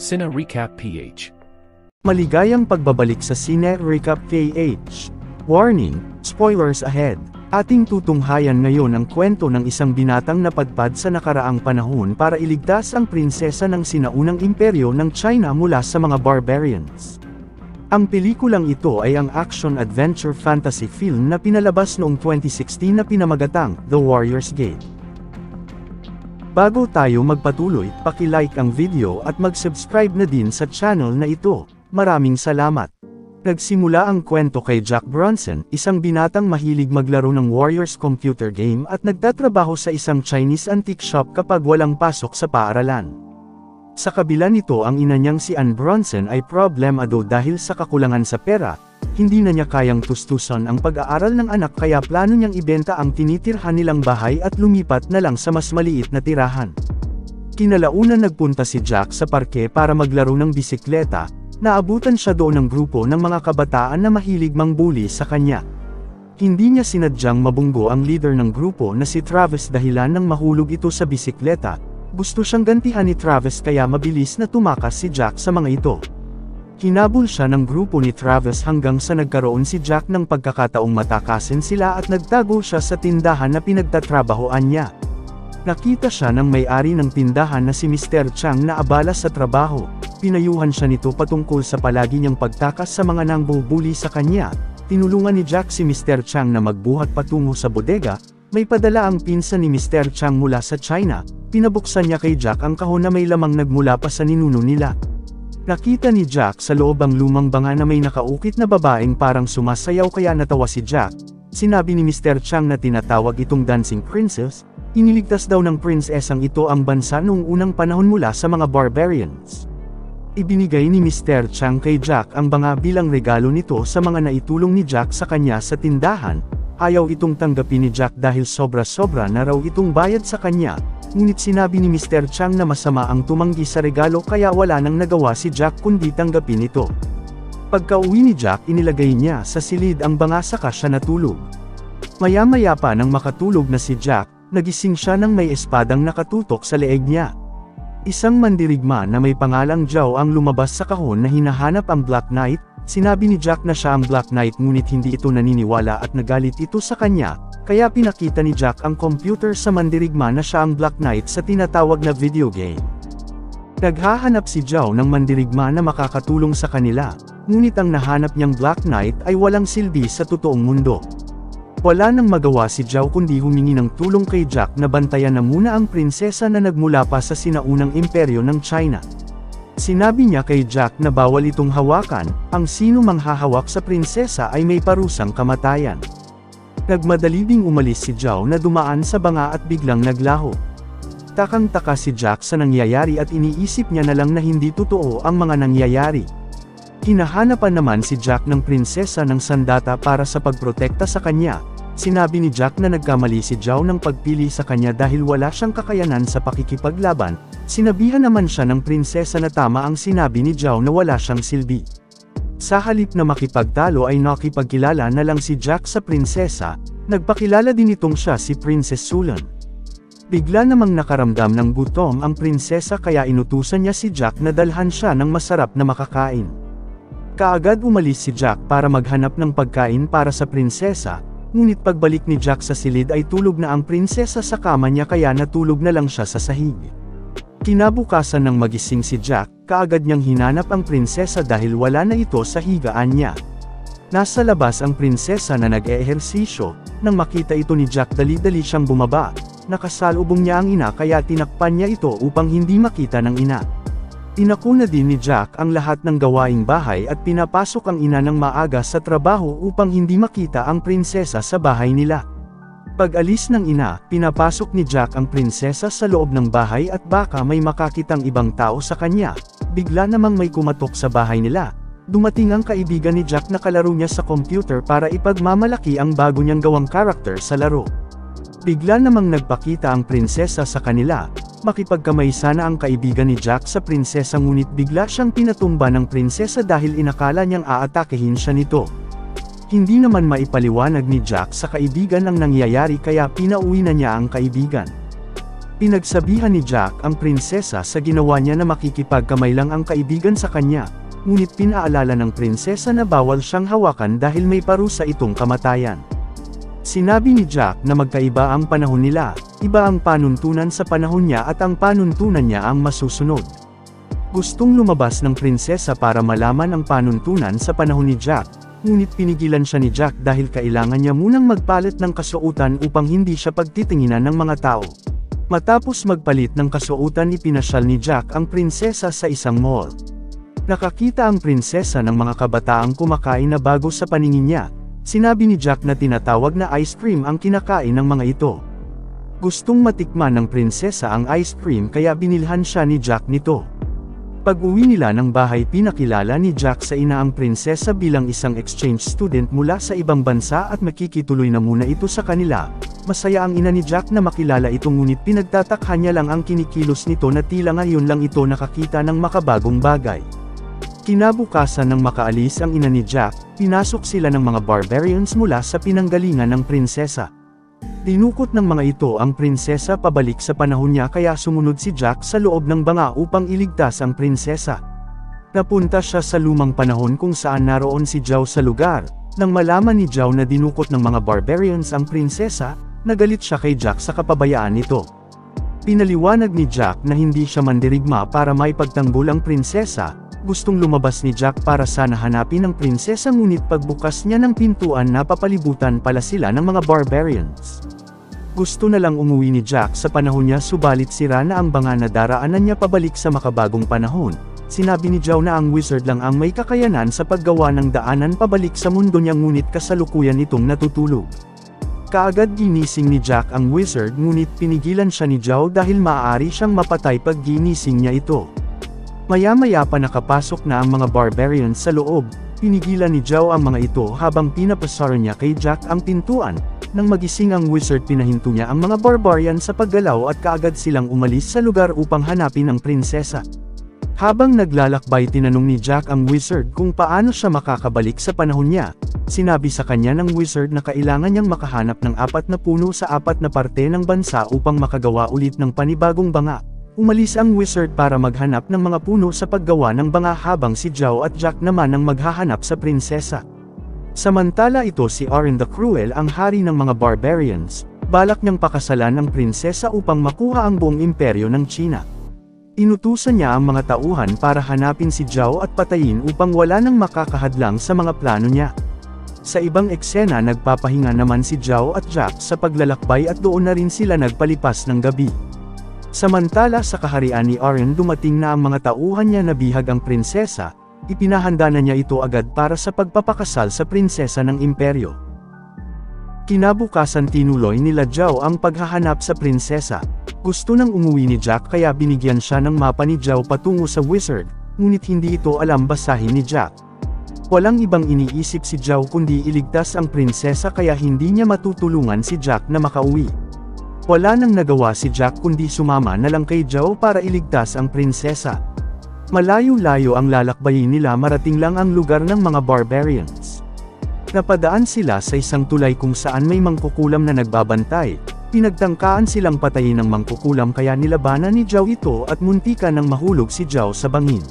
Cine Recap PH. Maligayang pagbabalik sa Cine Recap PH. Warning, spoilers ahead. Ating tutunghayan ngayon ang kwento ng isang binatang napadpad sa nakaraang panahon para iligtas ang prinsesa ng sinaunang imperyo ng China mula sa mga barbarians. Ang pelikulang ito ay ang action-adventure fantasy film na pinalabas noong 2016 na pinamagatang The Warrior's Gate. Bago tayo magpatuloy, paki-like ang video at mag-subscribe na din sa channel na ito. Maraming salamat! Nagsimula ang kwento kay Jack Bronson, isang binatang mahilig maglaro ng Warriors computer game at nagtatrabaho sa isang Chinese antique shop kapag walang pasok sa paaralan. Sa kabila nito ang ina niyang si Ann Bronson ay problemado dahil sa kakulangan sa pera, hindi na niya kayang tustusan ang pag-aaral ng anak kaya plano niyang ibenta ang tinitirhan nilang bahay at lumipat na lang sa mas maliit na tirahan. Kinalaunan nagpunta si Jack sa parke para maglaro ng bisikleta, Naabutan siya doon ng grupo ng mga kabataan na mahilig mangbuli sa kanya. Hindi niya sinadyang mabunggo ang leader ng grupo na si Travis dahilan ng mahulog ito sa bisikleta. Gusto siyang gantihan ni Travis kaya mabilis na tumakas si Jack sa mga ito. Hinabol siya ng grupo ni Travis hanggang sa nagkaroon si Jack ng pagkakataong matakasin sila at nagtago siya sa tindahan na pinagtatrabahoan niya. Nakita siya ng may-ari ng tindahan na si Mr. Chang na abala sa trabaho. Pinayuhan siya nito patungkol sa palagi niyang pagtakas sa mga nangbubuli sa kanya. Tinulungan ni Jack si Mr. Chang na magbuhat patungo sa bodega. May padala ang pinsan ni Mr. Chang mula sa China. Pinabuksan niya kay Jack ang kahon na may lamang nagmula pa sa ninuno nila. Nakita ni Jack sa loob ang lumang banga na may nakaukit na babaeng parang sumasayaw kaya natawa si Jack. Sinabi ni Mr. Chang na tinatawag itong Dancing Princess, Iniligtas daw ng prinsesang ito ang bansa noong unang panahon mula sa mga barbarians. Ibinigay ni Mr. Chang kay Jack ang banga bilang regalo nito sa mga naitulong ni Jack sa kanya sa tindahan, ayaw itong tanggapin ni Jack dahil sobra-sobra na raw itong bayad sa kanya, ngunit sinabi ni Mr. Chang na masama ang tumanggi sa regalo kaya wala nang nagawa si Jack kundi tanggapin ito. Pagka-uwi ni Jack inilagay niya sa silid ang banga saka siya natulog. Maya-maya pa nang makatulog na si Jack, nagising siya nang may espadang nakatutok sa leeg niya. Isang mandirigma na may pangalang Zhao ang lumabas sa kahon na hinahanap ang Black Knight, sinabi ni Jack na siya ang Black Knight ngunit hindi ito naniniwala at nagalit ito sa kanya, kaya pinakita ni Jack ang computer sa mandirigma na siya ang Black Knight sa tinatawag na video game. Naghahanap si Zhao ng mandirigma na makakatulong sa kanila, ngunit ang nahanap niyang Black Knight ay walang silbi sa totoong mundo. Wala nang magawa si Zhao kundi humingi ng tulong kay Jack na bantayan na muna ang prinsesa na nagmula pa sa sinaunang imperyo ng China. Sinabi niya kay Jack na bawal itong hawakan, ang sino mang hahawak sa prinsesa ay may parusang kamatayan. Nagmadali ding umalis si Zhao na dumaan sa banga at biglang naglaho. Takang-taka si Jack sa nangyayari at iniisip niya na lang na hindi totoo ang mga nangyayari. Hinahanapan naman si Jack ng prinsesa ng sandata para sa pagprotekta sa kanya. Sinabi ni Jack na nagkamali si Zhao ng pagpili sa kanya dahil wala siyang kakayanan sa pakikipaglaban. Sinabihan naman siya ng prinsesa na tama ang sinabi ni Zhao na wala siyang silbi. Sa halip na makipagtalo ay nakipagkilala na lang si Jack sa prinsesa, nagpakilala din itong siya si Princess Sulan. Bigla namang nakaramdam ng gutom ang prinsesa kaya inutusan niya si Jack na dalhan siya ng masarap na makakain. Kaagad umalis si Jack para maghanap ng pagkain para sa prinsesa, ngunit pagbalik ni Jack sa silid ay tulog na ang prinsesa sa kama niya kaya natulog na lang siya sa sahig. Kinabukasan ng magising si Jack, kaagad niyang hinanap ang prinsesa dahil wala na ito sa higaan niya. Nasa labas ang prinsesa na nag-eehersisyo, nang makita ito ni Jack dali-dali siyang bumaba, nakasalubong niya ang ina kaya tinakpan niya ito upang hindi makita ng ina. Inakuna din ni Jack ang lahat ng gawaing bahay at pinapasok ang ina ng maaga sa trabaho upang hindi makita ang prinsesa sa bahay nila. Pag-alis ng ina, pinapasok ni Jack ang prinsesa sa loob ng bahay at baka may makakitang ibang tao sa kanya. Bigla namang may kumatok sa bahay nila. Dumating ang kaibigan ni Jack na kalaro niya sa computer para ipagmamalaki ang bago niyang gawang karakter sa laro. Bigla namang nagpakita ang prinsesa sa kanila, Makipagkamay sana ang kaibigan ni Jack sa prinsesa ngunit bigla siyang pinatumba ng prinsesa dahil inakala niyang aatakehin siya nito. Hindi naman maipaliwanag ni Jack sa kaibigan ang nangyayari kaya pinauwi na niya ang kaibigan. Pinagsabihan ni Jack ang prinsesa sa ginawa niya na makikipagkamay lang ang kaibigan sa kanya, ngunit pinaalala ng prinsesa na bawal siyang hawakan dahil may parusa itong kamatayan. Sinabi ni Jack na magkaiba ang panahon nila, iba ang panuntunan sa panahon niya at ang panuntunan niya ang masusunod. Gustong lumabas ng prinsesa para malaman ang panuntunan sa panahon ni Jack, ngunit pinigilan siya ni Jack dahil kailangan niya munang magpalit ng kasuotan upang hindi siya pagtitinginan ng mga tao. Matapos magpalit ng kasuotan ipinasyal ni Jack ang prinsesa sa isang mall. Nakakita ang prinsesa ng mga kabataang kumakain na bago sa paningin niya, sinabi ni Jack na tinatawag na ice cream ang kinakain ng mga ito. Gustong matikman ng prinsesa ang ice cream kaya binilhan siya ni Jack nito. Pag-uwi nila ng bahay pinakilala ni Jack sa ina ang prinsesa bilang isang exchange student mula sa ibang bansa at makikituloy na muna ito sa kanila. Masaya ang ina ni Jack na makilala ito ngunit pinagtatakha niya lang ang kinikilos nito na tila ngayon lang ito nakakita ng makabagong bagay. Kinabukasan ng makaalis ang ina ni Jack, pinasok sila ng mga barbarians mula sa pinanggalingan ng prinsesa. Dinukot ng mga ito ang prinsesa pabalik sa panahon niya kaya sumunod si Jack sa loob ng banga upang iligtas ang prinsesa. Napunta siya sa lumang panahon kung saan naroon si Zhao sa lugar. Nang malaman ni Zhao na dinukot ng mga barbarians ang prinsesa, nagalit siya kay Jack sa kapabayaan nito. Pinaliwanag ni Jack na hindi siya mandirigma para maipagtanggol ang prinsesa, gustong lumabas ni Jack para sana hanapin ang prinsesa ngunit pagbukas niya ng pintuan napapalibutan pala sila ng mga barbarians. Gusto na lang umuwi ni Jack sa panahon niya subalit sira na ang banga na daraanan niya pabalik sa makabagong panahon. Sinabi ni Zhao na ang wizard lang ang may kakayanan sa paggawa ng daanan pabalik sa mundo niya ngunit kasalukuyan itong natutulog. Kaagad ginising ni Jack ang wizard ngunit pinigilan siya ni Zhao dahil maaari siyang mapatay pag ginising niya ito. Maya-maya pa nakapasok na ang mga barbarians sa loob, pinigilan ni Zhao ang mga ito habang pinapasara niya kay Jack ang pintuan, nang magising ang wizard pinahinto niya ang mga barbarian sa paggalaw at kaagad silang umalis sa lugar upang hanapin ang prinsesa. Habang naglalakbay tinanong ni Jack ang wizard kung paano siya makakabalik sa panahon niya, sinabi sa kanya ng wizard na kailangan niyang makahanap ng apat na puno sa apat na parte ng bansa upang makagawa ulit ng panibagong banga. Umalis ang wizard para maghanap ng mga puno sa paggawa ng banga habang si Zhao at Jack naman ang maghahanap sa prinsesa. Samantala ito si Orin the Cruel ang hari ng mga barbarians, balak niyang pakasalan ang prinsesa upang makuha ang buong imperyo ng China. Inutusan niya ang mga tauhan para hanapin si Zhao at patayin upang wala nang makakahadlang sa mga plano niya. Sa ibang eksena nagpapahinga naman si Zhao at Jack sa paglalakbay at doon na rin sila nagpalipas ng gabi. Samantala sa kaharian ni Oren dumating na ang mga tauhan niya na bihag ang prinsesa, ipinahanda na niya ito agad para sa pagpapakasal sa prinsesa ng imperyo. Kinabukasan tinuloy nila Zhao ang paghahanap sa prinsesa. Gusto nang umuwi ni Jack kaya binigyan siya ng mapa ni Zhao patungo sa wizard, ngunit hindi ito alam basahin ni Jack. Walang ibang iniisip si Zhao kundi iligtas ang prinsesa kaya hindi niya matutulungan si Jack na makauwi. Wala nang nagawa si Jack kundi sumama na lang kay Zhao para iligtas ang prinsesa. Malayo-layo ang lalakbayin nila marating lang ang lugar ng mga barbarians. Napadaan sila sa isang tulay kung saan may mangkukulam na nagbabantay, pinagtangkaan silang patayin ng mangkukulam kaya nilabanan ni Zhao ito at muntika ng mahulog si Zhao sa bangin.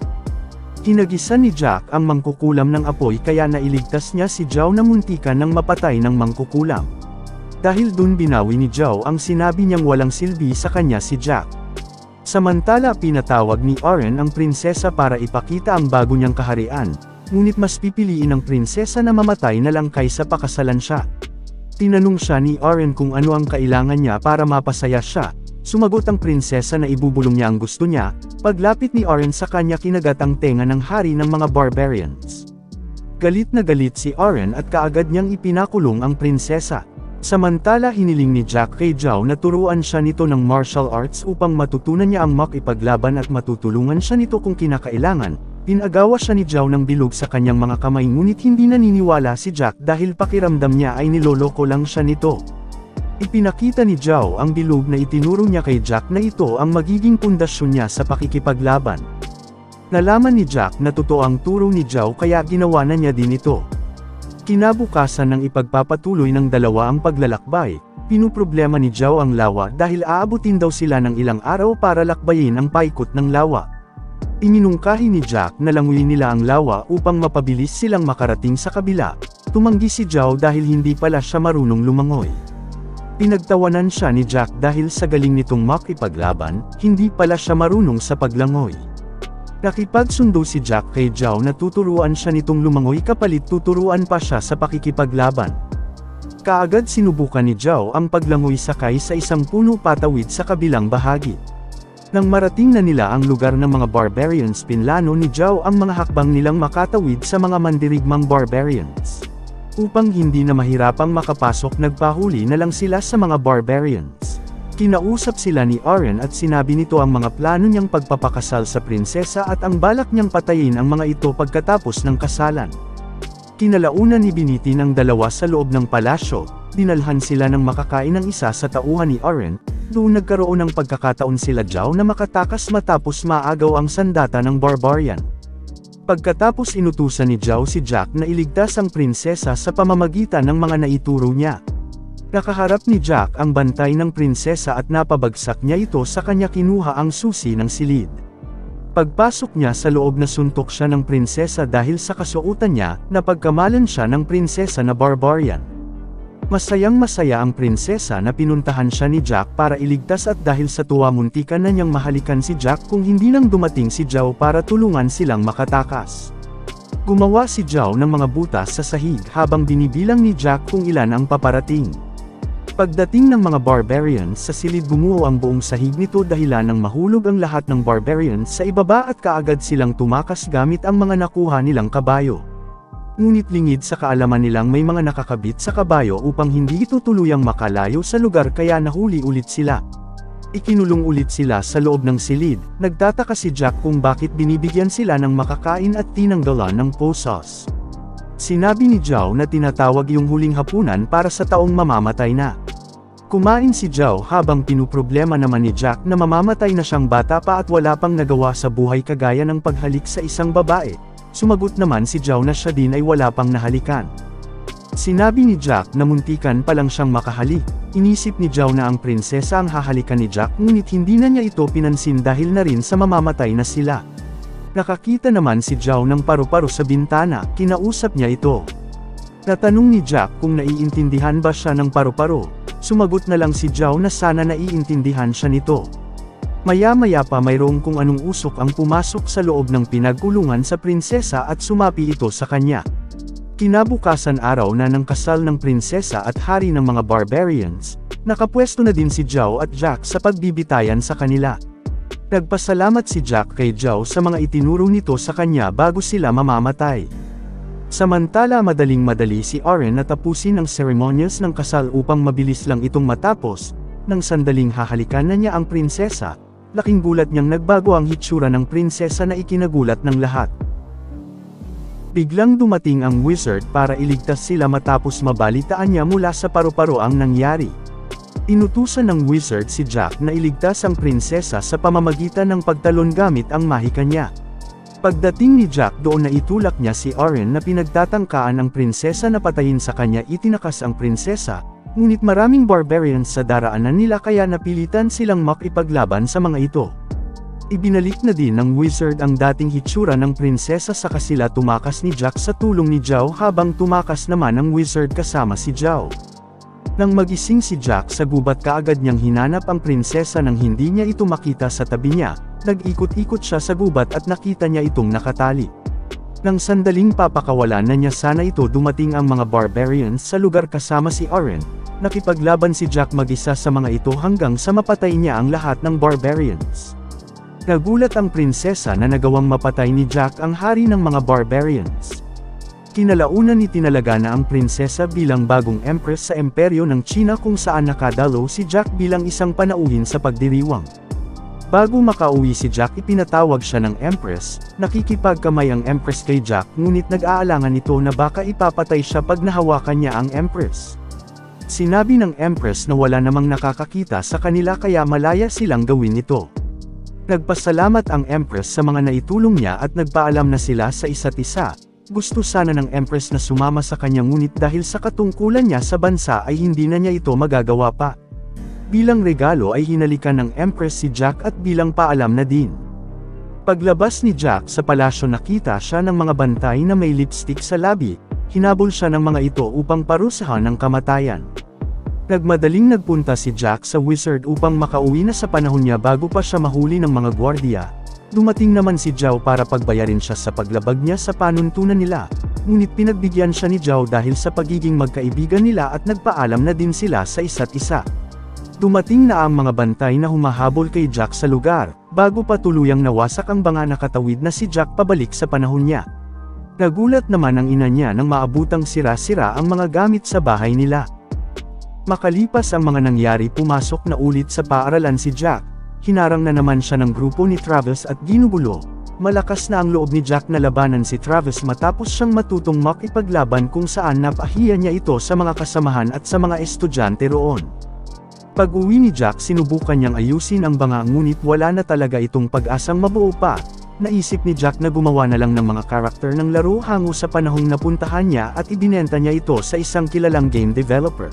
Hinagisa ni Jack ang mangkukulam ng apoy kaya nailigtas niya si Zhao na muntika ng mapatay ng mangkukulam. Dahil dun binawi ni Zhao ang sinabi niyang walang silbi sa kanya si Jack. Samantala pinatawag ni Oren ang prinsesa para ipakita ang bago niyang kaharian, ngunit mas pipiliin ng prinsesa na mamatay na lang kaysa pakasalan siya. Tinanong siya ni Oren kung ano ang kailangan niya para mapasaya siya, sumagot ang prinsesa na ibubulong niya ang gusto niya, paglapit ni Oren sa kanya kinagat ang tenga ng hari ng mga barbarians. Galit na galit si Oren at kaagad niyang ipinakulong ang prinsesa. Samantala hiniling ni Jack kay Zhao na turuan siya nito ng martial arts upang matutunan niya ang makipaglaban at matutulungan siya nito kung kinakailangan. Pinagawa siya ni Zhao ng bilog sa kanyang mga kamay ngunit hindi naniniwala si Jack dahil pakiramdam niya ay niloloko lang siya nito. Ipinakita ni Zhao ang bilog na itinuro niya kay Jack na ito ang magiging pundasyon niya sa pakikipaglaban. Nalaman ni Jack na totoo ang turo ni Zhao kaya ginawa na niya din ito. Kinabukasan ng ipagpapatuloy ng dalawa ang paglalakbay, Pinuproblema ni Zhao ang lawa dahil aabutin daw sila ng ilang araw para lakbayin ang paikot ng lawa. Iminungkahi ni Jack na languyin nila ang lawa upang mapabilis silang makarating sa kabila. Tumanggi si Zhao dahil hindi pala siya marunong lumangoy. Pinagtawanan siya ni Jack dahil sa galing nitong makipaglaban, hindi pala siya marunong sa paglangoy. Nakipagsundo si Jack kay Zhao na tuturuan siya nitong lumangoy kapalit tuturuan pa siya sa pakikipaglaban. Kaagad sinubukan ni Zhao ang paglangoy sakay sa isang puno patawid sa kabilang bahagi. Nang marating na nila ang lugar ng mga barbarians pinlano ni Zhao ang mga hakbang nilang makatawid sa mga mandirigmang barbarians. Upang hindi na mahirapang makapasok nagpahuli na lang sila sa mga barbarians. Kinausap sila ni Aaron at sinabi nito ang mga plano niyang pagpapakasal sa prinsesa at ang balak niyang patayin ang mga ito pagkatapos ng kasalan. Kinalaunan ni Biniti ng dalawa sa loob ng palasyo, dinalhan sila ng makakain ng isa sa tauhan ni Aaron, doon nagkaroon ng pagkakataon sila Jao na makatakas matapos maagaw ang sandata ng barbarian. Pagkatapos inutusan ni Zhao si Jack na iligtas ang prinsesa sa pamamagitan ng mga naituro niya. Nakaharap ni Jack ang bantay ng prinsesa at napabagsak niya ito sa kanya kinuha ang susi ng silid. Pagpasok niya sa loob na suntok siya ng prinsesa dahil sa kasuotan niya, napagkamalan siya ng prinsesa na barbarian. Masayang masaya ang prinsesa na pinuntahan siya ni Jack para iligtas at dahil sa tuwa muntikan na niyang mahalikan si Jack kung hindi nang dumating si Zhao para tulungan silang makatakas. Gumawa si Zhao ng mga butas sa sahig habang binibilang ni Jack kung ilan ang paparating. Pagdating ng mga barbarians sa silid bumuo ang buong sahig nito dahilan ng mahulog ang lahat ng barbarians sa ibaba at kaagad silang tumakas gamit ang mga nakuha nilang kabayo. Ngunit lingid sa kaalaman nilang may mga nakakabit sa kabayo upang hindi ito tuluyang makalayo sa lugar kaya nahuli ulit sila. Ikinulong ulit sila sa loob ng silid, nagtataka si Jack kung bakit binibigyan sila ng makakain at tinanggalan ng posos. Sinabi ni Zhao na tinatawag yung huling hapunan para sa taong mamamatay na. Kumain si Zhao habang pinuproblema naman ni Jack na mamamatay na siyang bata pa at wala pang nagawa sa buhay kagaya ng paghalik sa isang babae. Sumagot naman si Zhao na siya din ay wala pang nahalikan. Sinabi ni Jack na muntikan pa lang siyang makahalik. Inisip ni Zhao na ang prinsesa ang hahalikan ni Jack ngunit hindi na niya ito pinansin dahil na rin sa mamamatay na sila. Nakakita naman si Zhao ng paru-paro sa bintana, kinausap niya ito. Natanong ni Jack kung naiintindihan ba siya ng paru-paro, sumagot na lang si Zhao na sana naiintindihan siya nito. Maya-maya pa mayroong kung anong usok ang pumasok sa loob ng pinagkulungan sa prinsesa at sumapi ito sa kanya. Kinabukasan araw na ng kasal ng prinsesa at hari ng mga barbarians, nakapwesto na din si Zhao at Jack sa pagbibitayan sa kanila. Nagpasalamat si Jack kay Zhao sa mga itinuro nito sa kanya bago sila mamamatay. Samantala madaling madali si Aaron na tapusin ang seremonyas ng kasal upang mabilis lang itong matapos, nang sandaling hahalikan na niya ang prinsesa, laking gulat niyang nagbago ang hitsura ng prinsesa na ikinagulat ng lahat. Biglang dumating ang wizard para iligtas sila matapos mabalitaan niya mula sa paru-paro ang nangyari. Inutusan ng wizard si Jack na iligtas ang prinsesa sa pamamagitan ng pagtalon gamit ang mahika niya. Pagdating ni Jack doon na itulak niya si Oren na pinagtatangkaan ang prinsesa na patayin sa kanya itinakas ang prinsesa, ngunit maraming barbarians sa daraanan nila kaya napilitan silang makipaglaban sa mga ito. Ibinalik na din ng wizard ang dating hitsura ng prinsesa sa kasila tumakas ni Jack sa tulong ni Zhao habang tumakas naman ang wizard kasama si Zhao. Nang magising si Jack sa gubat kaagad niyang hinanap ang prinsesa nang hindi niya ito makita sa tabi niya, nag-ikot-ikot siya sa gubat at nakita niya itong nakatali. Nang sandaling papakawalan na niya sana ito dumating ang mga barbarians sa lugar kasama si Oren, nakipaglaban si Jack mag-isa sa mga ito hanggang sa mapatay niya ang lahat ng barbarians. Nagulat ang prinsesa na nagawang mapatay ni Jack ang hari ng mga barbarians. Kinalaunan itinalaga na ang prinsesa bilang bagong empress sa imperyo ng China kung saan nakadalo si Jack bilang isang panauhin sa pagdiriwang. Bago makauwi si Jack ipinatawag siya ng empress, nakikipagkamay ang empress kay Jack ngunit nag-aalangan ito na baka ipapatay siya pag nahawakan niya ang empress. Sinabi ng empress na wala namang nakakakita sa kanila kaya malaya silang gawin ito. Nagpasalamat ang empress sa mga naitulong niya at nagpaalam na sila sa isa't isa, Gusto sana ng Empress na sumama sa kanya ngunit dahil sa katungkulan niya sa bansa ay hindi na niya ito magagawa pa. Bilang regalo ay hinalikan ng Empress si Jack at bilang paalam na din. Paglabas ni Jack sa palasyo nakita siya ng mga bantay na may lipstick sa labi, hinabol siya ng mga ito upang parusahan ng kamatayan. Nagmadaling nagpunta si Jack sa wizard upang makauwi na sa panahon niya bago pa siya mahuli ng mga gwardiya. Dumating naman si Zhao para pagbayarin siya sa paglabag niya sa panuntunan nila, ngunit pinagbigyan siya ni Zhao dahil sa pagiging magkaibigan nila at nagpaalam na din sila sa isa't isa. Dumating na ang mga bantay na humahabol kay Jack sa lugar, bago pa tuluyang nawasak ang banga nakatawid na si Jack pabalik sa panahon niya. Nagulat naman ang ina niya nang maabutang sira-sira ang mga gamit sa bahay nila. Makalipas ang mga nangyari pumasok na ulit sa paaralan si Jack, hinarang na naman siya ng grupo ni Travis at ginugulo. Malakas na ang loob ni Jack na labanan si Travis matapos siyang matutong makipaglaban kung saan napahiya niya ito sa mga kasamahan at sa mga estudyante roon. Pag-uwi ni Jack sinubukan niyang ayusin ang banga ngunit wala na talaga itong pag-asang mabuo pa. Naisip ni Jack na gumawa na lang ng mga karakter ng laro hango sa panahong napuntahan niya at ibinenta niya ito sa isang kilalang game developer.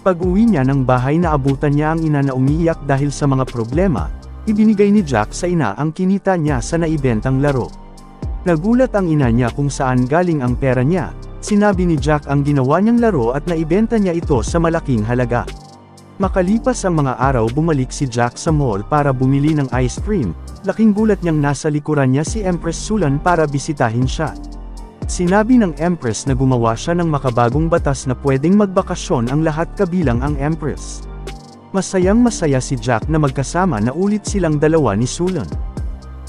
Pag-uwi niya ng bahay na abutan niya ang ina na umiiyak dahil sa mga problema, ibinigay ni Jack sa ina ang kinita niya sa naibentang laro. Nagulat ang ina niya kung saan galing ang pera niya, sinabi ni Jack ang ginawa niyang laro at naibenta niya ito sa malaking halaga. Makalipas ang mga araw bumalik si Jack sa mall para bumili ng ice cream, laking gulat niyang nasa likuran niya si Empress Sulan para bisitahin siya. Sinabi ng Empress na gumawa siya ng makabagong batas na pwedeng magbakasyon ang lahat kabilang ang Empress. Masayang masaya si Jack na magkasama na ulit silang dalawa ni Sulan.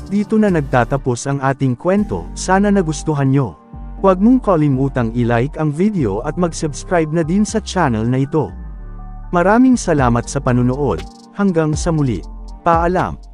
Dito na nagtatapos ang ating kwento, sana nagustuhan nyo. Huwag mong kalimutang i-like ang video at mag-subscribe na din sa channel na ito. Maraming salamat sa panunood, hanggang sa muli. Paalam!